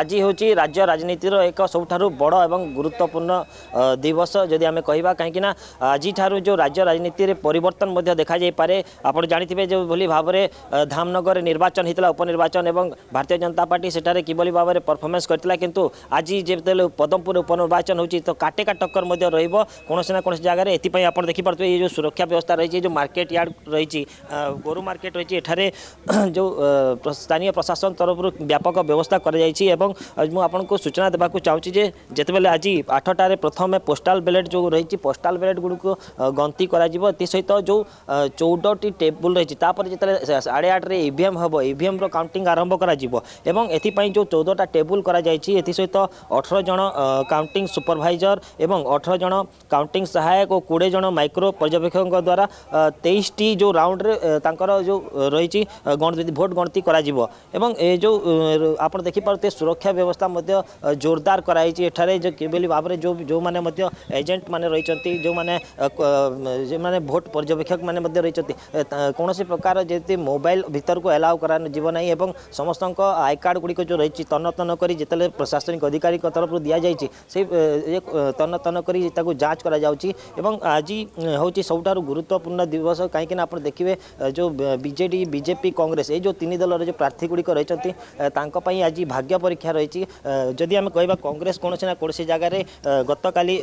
আজি ହେଉଛି ରାଜ୍ୟ ରାଜନୀତିର ଏକ ସବୁଠାରୁ ବଡ଼ ଏବଂ ଗୁରୁତ୍ୱପୂର୍ଣ୍ଣ ଦିବସ ଯଦି ଆମେ କହିବା କାହିଁକିନା ଆଜିଠାରୁ ଯେଉଁ ରାଜ୍ୟ ରାଜନୀତିରେ ପରିବର୍ତ୍ତନ ମଧ୍ୟ ଦେଖାଯାଇପାରେ ଆପଣ ଜାଣିଥିବେ ଯେଉଁଭଳି ଭାବରେ ଧାମନଗରରେ ନିର୍ବାଚନ ହୋଇଥିଲା ଉପନିର୍ବାଚନ ଏବଂ ଭାରତୀୟ ଜନତା ପାର୍ଟି ସେଠାରେ କିଭଳି ଭାବରେ ପରଫର୍ମାନ୍ସ କରିଥିଲା କିନ୍ତୁ ଆଜି ଯେତେବେଳେ ପଦମପୁର ଉପନିର୍ବାଚନ ହେଉଛି ତ କାଟେକା ଟକ୍କର ମଧ୍ୟ ରହିବ କୌଣସି ନା କୌଣସି ଜାଗାରେ ଏଥିପାଇଁ ଆପଣ ଦେଖିପାରୁଥିବେ ଏଇ ଯେଉଁ ସୁରକ୍ଷା ବ୍ୟବସ୍ଥା ରହିଛି ଯେଉଁ ମାର୍କେଟ ୟାର୍ଡ଼ ରହିଛି ଗୋରୁ ମାର୍କେଟ ରହିଛି ଏଠାରେ ଯେଉଁ ସ୍ଥାନୀୟ ପ୍ରଶାସନ ତରଫରୁ ବ୍ୟାପକ ବ୍ୟବସ୍ଥା କରାଯାଇଛି ଏବଂ এবং আজ মই আপোনক সুচনা দেবা কো চাওচি যে জেতবেলে আজি 8 টাৰে প্ৰথম মে পষ্টাল ব্যলেট যো ৰৈচি পষ্টাল ব্যলেট গুৰু কো গন্তি কৰা জিবো তে সৈতে যো 14 টা টেবুল ৰৈচি তাৰ পৰা যে 8.5 ৰ ইভিএম হব ইভিএম ৰ কাউন্টিং আৰম্ভ কৰা জিবো আৰু এতি পই যো 14 টা টেবুল কৰা যায়চি এতি সৈতে 18 জন কাউন্টিং superviser আৰু 18 জন কাউন্টিং সহায়ক আৰু কোডে জন মাইক্রো পৰ্যবেক্ষকৰ দ্বাৰা 23 টি যো ৰাউণ্ড ৰ তংকৰ যো ৰৈচি ভোট গন্তি কৰা জিবো আৰু এ যো আপোন দেখি পৰতে सुरक्षा व्यवस्था जोरदार कराई जो किभली भाव में जो जो मैंने एजेंट मैंने रही जो मैंने जो मैंने भोट पर्यवेक्षक मैंने रही कौन सी प्रकार जी मोबाइल भितर को एलाउ करना और समस्त आई कार्ड गुड़िक जो रही तन तन कर प्रशासनिक अधिकारी तरफ दि जा से तन तन कर जांच आज हूँ सब गुरुत्वपूर्ण दिवस कहीं आप देखिए जो बजे बीजेपी कांग्रेस ये जो तीन दल जो प्रार्थी गुड़िक रही आज भाग्य परीक्षा ଅପେକ୍ଷା ରହିଛି ଯଦି ଆମେ କହିବା କଂଗ୍ରେସ କୌଣସି ନା କୌଣସି ଜାଗାରେ ଗତକାଲି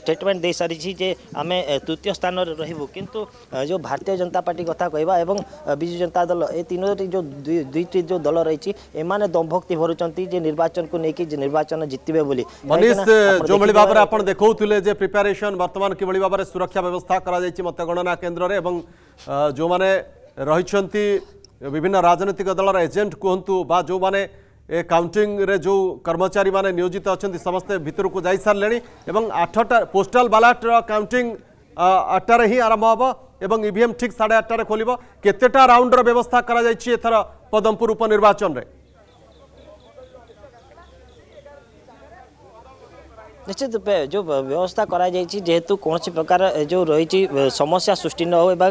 ଷ୍ଟେଟମେଣ୍ଟ ଦେଇସାରିଛି ଯେ ଆମେ ତୃତୀୟ ସ୍ଥାନରେ ରହିବୁ କିନ୍ତୁ ଯେଉଁ ଭାରତୀୟ ଜନତା ପାର୍ଟି କଥା କହିବା ଏବଂ ବିଜୁ ଜନତା ଦଳ ଏ ତିନୋଟି ଯେଉଁ ଦୁଇଟି ଯେଉଁ ଦଳ ରହିଛି ଏମାନେ ଦମ୍ଭକ୍ତି ଭରୁଛନ୍ତି ଯେ ନିର୍ବାଚନକୁ ନେଇକି ନିର୍ବାଚନ ଜିତିବେ ବୋଲି ଯେଉଁଭଳି ଭାବରେ ଆପଣ ଦେଖାଉଥିଲେ ଯେ ପ୍ରିପାରେସନ୍ ବର୍ତ୍ତମାନ କିଭଳି ଭାବରେ ସୁରକ୍ଷା ବ୍ୟବସ୍ଥା କରାଯାଇଛି ମତଗଣନା କେନ୍ଦ୍ରରେ ଏବଂ ଯେଉଁମାନେ ରହିଛନ୍ତି ବିଭିନ୍ନ ରାଜନୈତିକ ଦଳର ଏଜେଣ୍ଟ କୁହନ୍ତୁ ବା ଯେଉଁମାନେ ए काउंटिंग जो कर्मचारी मैंने नियोजित अच्छा समस्ते भितर को जा सारे आठटा पोस्टाल बालाटर काउंटिंग आठटार ही आरंभ हम इम e ठीक साढ़े आठटे खोल केतटा राउंडर व्यवस्था कर पदमपुर उपनिर्वाचन में নিশ্চিত রূপে যে ব্যবস্থা করা যাই যেহেতু কোণী প্রকার যে রয়েছে সমস্যা সৃষ্টি ন হোক এবং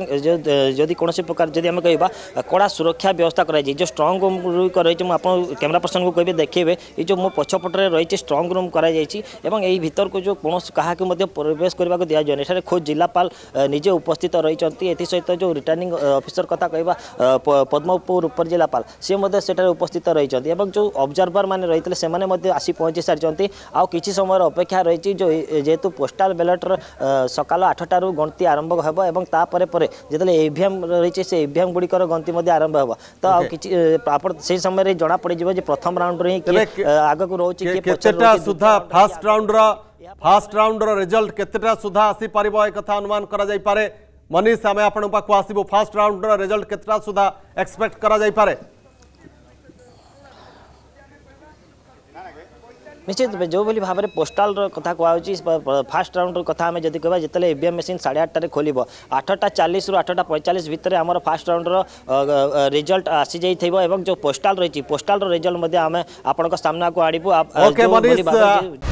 যদি কোণী প্রকার যদি আমি কহা কড়া সুরক্ষা ব্যবস্থা করা যাই যে স্ট্রং রুম গুড়িক রয়েছে আপনার ক্যামেরা পর্সন কু কে দেখবে এই যে মো পছপটে রয়েছে স্ট্রং রুম করা যাই এবং এই ভিতরকু যে কোণী কাহাকে প্রবেশ করা দিয়া যায় এখানে খোদ জেলাপাল নিজে উপস্থিত রয়েছেন এসহ যে রিটার্নিং অফিসর কথা কহা পদ্মপুর উপর জেলাপাল সে সেটার উপস্থিত রয়েছেন এবং যে অবজরভর মানে রয়েছে সে আসি পৌঁছে সারি আছে কিছু অপেক্ষা ଅପେକ୍ଷା ରହିଛି ଯେହେତୁ ପୋଷ୍ଟାଲ ବ୍ୟାଲଟର ସକାଳ ଆଠଟାରୁ ଗଣତି ଆରମ୍ଭ ହେବ ଏବଂ ତାପରେ ପରେ ଯେତେବେଳେ ଇଭିଏମ୍ ରହିଛି ସେ ଇଭିଏମ୍ ଗୁଡ଼ିକର ଗଣତି ମଧ୍ୟ ଆରମ୍ଭ ହେବ ତ ଆଉ କିଛି ଆପଣ ସେହି ସମୟରେ ଜଣା ପଡ଼ିଯିବ ଯେ ପ୍ରଥମ ରାଉଣ୍ଡରେ ହିଁ ଆଗକୁ ରହୁଛି କେତେଟା ସୁଦ୍ଧା ଫାର୍ଷ୍ଟ ରାଉଣ୍ଡର ଫାର୍ଷ୍ଟ ରାଉଣ୍ଡର ରେଜଲ୍ଟ କେତେଟା ସୁଦ୍ଧା ଆସିପାରିବ ଏ କଥା ଅନୁମାନ କରାଯାଇପାରେ ମନୀଷ ଆମେ ଆପଣଙ୍କ ପାଖକୁ ଆସିବୁ ଫାର୍ଷ୍ଟ ରାଉଣ୍ଡର ରେଜଲ୍ଟ କେତେଟା ସୁଦ୍ଧା ଏକ୍ସପେକ୍ଟ କରାଯାଇପାରେ निश्चित रूप जो भी भाव में पोस्टाल कथ कहु फास्ट राउंड कथा आम जब कह जिते ईवीएम मेसीन साढ़े आठटे खोल आठटा चालीस रु आठटा पैंतालीस भितर आम फास्ट राउंड रिजल्ट आसी जाइए जो पोस्टाल रही पोस्टाल रिजल्ट आम आपण को आड़बू